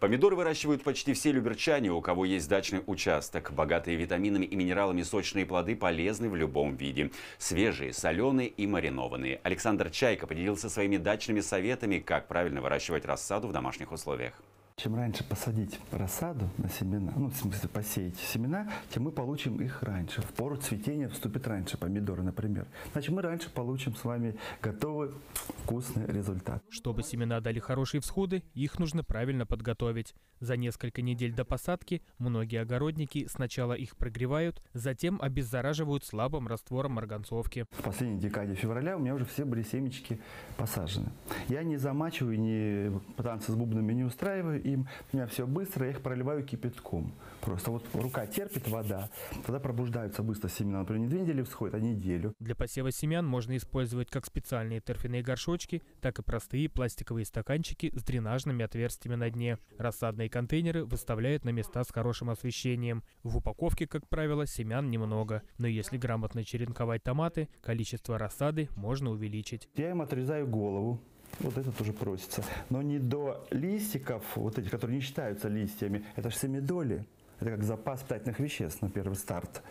Помидоры выращивают почти все люберчане, у кого есть дачный участок. Богатые витаминами и минералами сочные плоды полезны в любом виде. Свежие, соленые и маринованные. Александр Чайка поделился своими дачными советами, как правильно выращивать рассаду в домашних условиях. Чем раньше посадить рассаду на семена, ну, в смысле посеять семена, тем мы получим их раньше. В пору цветения вступит раньше помидоры, например. Значит, мы раньше получим с вами готовый вкусный результат. Чтобы семена дали хорошие всходы, их нужно правильно подготовить. За несколько недель до посадки многие огородники сначала их прогревают, затем обеззараживают слабым раствором марганцовки. В последней декаде февраля у меня уже все были семечки посажены. Я не замачиваю, не танцы с бубнами не устраиваю им. У меня все быстро, я их проливаю кипятком. Просто вот рука терпит вода, тогда пробуждаются быстро семена. Например, не две недели всходят, а неделю. Для посева семян можно использовать как специальные торфяные горшочки, так и простые пластиковые стаканчики с дренажными отверстиями на дне. Рассадные контейнеры выставляют на места с хорошим освещением. В упаковке, как правило, семян немного. Но если грамотно черенковать томаты, количество рассады можно увеличить. Я им отрезаю голову, вот это тоже просится. Но не до листиков, вот эти, которые не считаются листьями, это же семидоли. Это как запас питательных веществ на первый старт.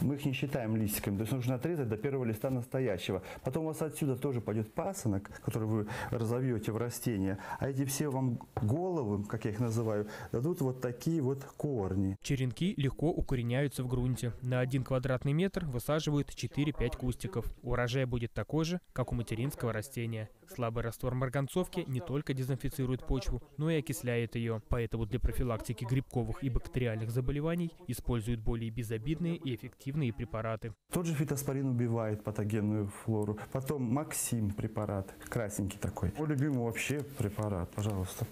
Мы их не считаем листиками. То есть нужно отрезать до первого листа настоящего. Потом у вас отсюда тоже пойдет пасынок, который вы разовьете в растение. А эти все вам головы, как я их называю, дадут вот такие вот корни. Черенки легко укореняются в грунте. На один квадратный метр высаживают 4-5 кустиков. Урожай будет такой же, как у материнского растения. Слабый раствор марганцовки не только дезинфицирует почву, но и окисляет ее. Поэтому для профилактики грибковых и бактериальных заболеваний используют более безобидные и эффективные препараты. Тот же фитоспорин убивает патогенную флору. Потом Максим препарат, красненький такой. Мой любимый вообще препарат, пожалуйста.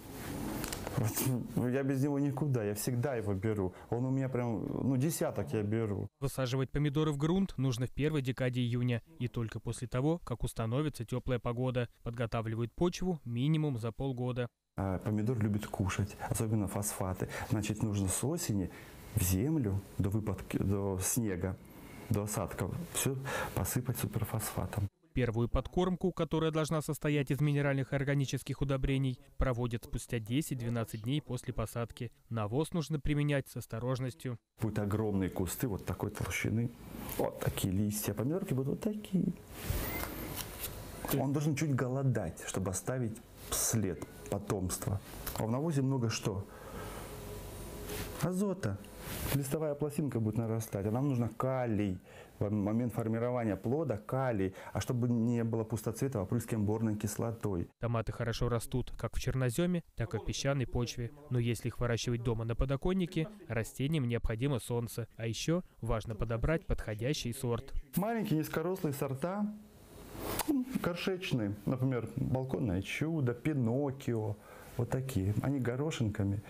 Вот, ну, я без него никуда, я всегда его беру. Он у меня прям, ну, десяток я беру. Высаживать помидоры в грунт нужно в первой декаде июня и только после того, как установится теплая погода. Подготавливают почву минимум за полгода. А помидор любит кушать, особенно фосфаты. Значит, нужно с осени в землю до выпадки, до снега, до осадков все посыпать суперфосфатом. Первую подкормку, которая должна состоять из минеральных и органических удобрений, проводят спустя 10-12 дней после посадки. Навоз нужно применять с осторожностью. Будут огромные кусты вот такой толщины, вот такие листья. Помидорки будут вот такие. Он должен чуть голодать, чтобы оставить след потомства. А в навозе много что? Азота. Листовая пластинка будет нарастать, а нам нужно калий. В момент формирования плода калий. А чтобы не было пустоцвета, опрыскиваем борной кислотой. Томаты хорошо растут как в черноземе, так и в песчаной почве. Но если их выращивать дома на подоконнике, растениям необходимо солнце. А еще важно подобрать подходящий сорт. Маленькие низкорослые сорта горшечные, например, балконное чудо, Пиноккио, вот такие. Они горошинками,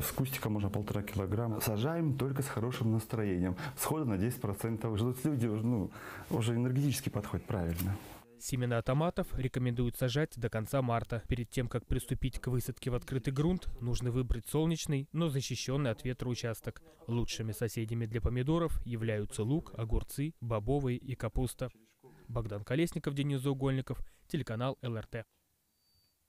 с кустика можно полтора килограмма. Сажаем только с хорошим настроением. Схода на 10%. Ждут люди, ну, уже энергетически подходят правильно. Семена томатов рекомендуют сажать до конца марта. Перед тем, как приступить к высадке в открытый грунт, нужно выбрать солнечный, но защищенный от ветра участок. Лучшими соседями для помидоров являются лук, огурцы, бобовые и капуста. Богдан Колесников, Денис Заугольников, телеканал ЛРТ.